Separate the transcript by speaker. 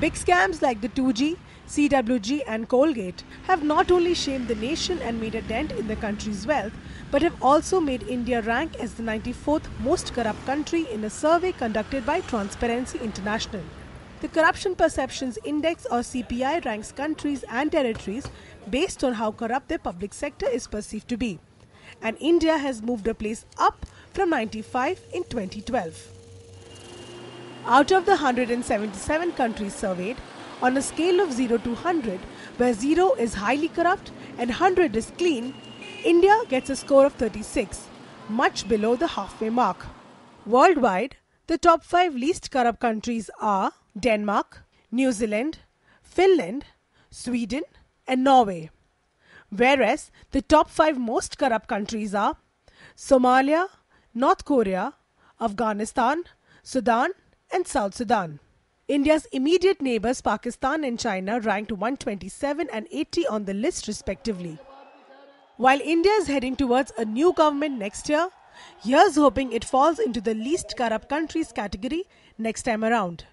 Speaker 1: Big scams like the 2G, CWG, and Coalgate have not only shamed the nation and made a dent in the country's wealth, but have also made India rank as the 94th most corrupt country in a survey conducted by Transparency International. The Corruption Perceptions Index or CPI ranks countries and territories based on how corrupt their public sector is perceived to be. And India has moved a place up from 95 in 2012. Out of the 177 countries surveyed, on a scale of 0 to 100, where 0 is highly corrupt and 100 is clean, India gets a score of 36, much below the halfway mark. Worldwide, the top 5 least corrupt countries are Denmark, New Zealand, Finland, Sweden, and Norway. Whereas the top 5 most corrupt countries are Somalia, North Korea, Afghanistan, Sudan, and South Sudan. India's immediate neighbors Pakistan and China ranked 127 and 80 on the list respectively. While India is heading towards a new government next year, here's hoping it falls into the least corrupt countries category next time around.